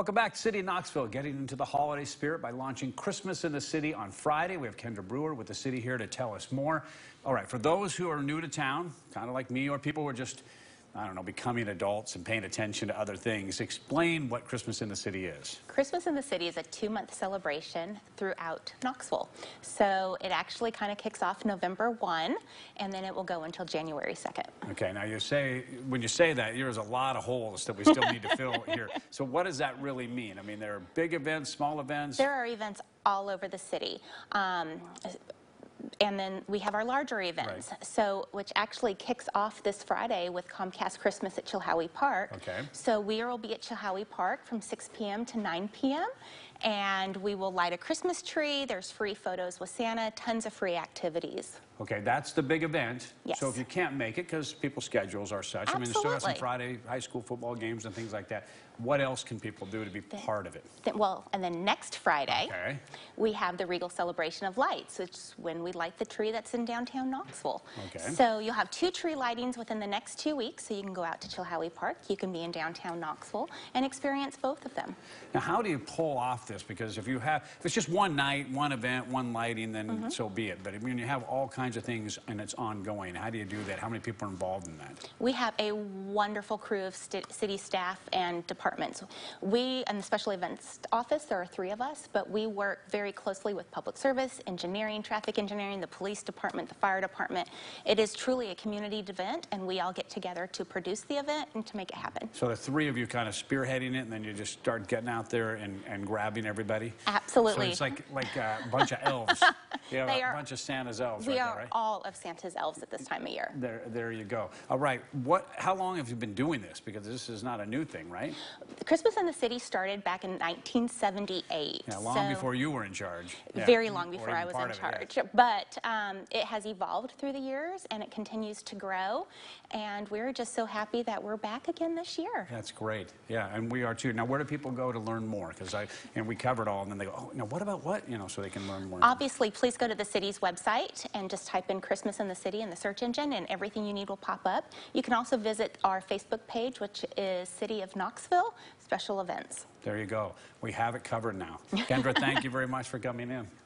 Welcome back to City of Knoxville, getting into the holiday spirit by launching Christmas in the City on Friday. We have Kendra Brewer with the city here to tell us more. All right, for those who are new to town, kind of like me, or people who are just, I don't know, becoming adults and paying attention to other things, explain what Christmas in the City is. Christmas in the City is a two-month celebration throughout Knoxville. So it actually kind of kicks off November 1, and then it will go until January 2nd. Okay, now you say, when you say that, there's a lot of holes that we still need to fill here. So what does that really mean? I mean, there are big events, small events? There are events all over the city. Um, and then we have our larger events. Right. So, which actually kicks off this Friday with Comcast Christmas at Chilhowee Park. Okay. So we will be at Chilhowee Park from 6 p.m. to 9 p.m. And we will light a Christmas tree. There's free photos with Santa, tons of free activities. Okay, that's the big event. Yes. So if you can't make it, because people's schedules are such, I mean, you still have some Friday high school football games and things like that. What else can people do to be part of it? Then, well, and then next Friday, Okay. we have the Regal Celebration of Lights, which is when we light the tree that's in downtown Knoxville. Okay. So you'll have two tree lightings within the next two weeks, so you can go out to Chilhowee Park, you can be in downtown Knoxville, and experience both of them. Now, how do you pull off this? Because if you have, if it's just one night, one event, one lighting, then Mm-hmm. so be it. But when you have all kinds of things and it's ongoing, how do you do that? How many people are involved in that? We have a wonderful crew of city staff and departments. We, in the special events office, there are three of us, but we work very closely with public service, engineering, traffic engineering, the police department, the fire department. It is truly a community event, and we all get together to produce the event and to make it happen. So the three of you kind of spearheading it, and then you just start getting out there and, and grabbing everybody? Absolutely. So it's like, like a bunch of elves. You have They a are- bunch of Santa's elves We right are there, right? all of Santa's elves at this time of year. There, there you go. All right, what, how long have you been doing this? Because this is not a new thing, right? Christmas in the City started back in 1978. Yeah, long so- before you were in charge. Yeah. Very long before I was in of it, yeah. charge. But um, it has evolved through the years and it continues to grow. And we're just so happy that we're back again this year. That's great. Yeah, and we are too. Now, where do people go to learn more? Because I, and we covered all, and then they go, oh, now what about what? You know, so they can learn more. Obviously, please go to the city's website and just type in Christmas in the City in the search engine, and everything you need will pop up. You can also visit our Facebook page, which is City of Knoxville Special Events. There you go. We have it covered now. Kendra, thank you very much for coming in.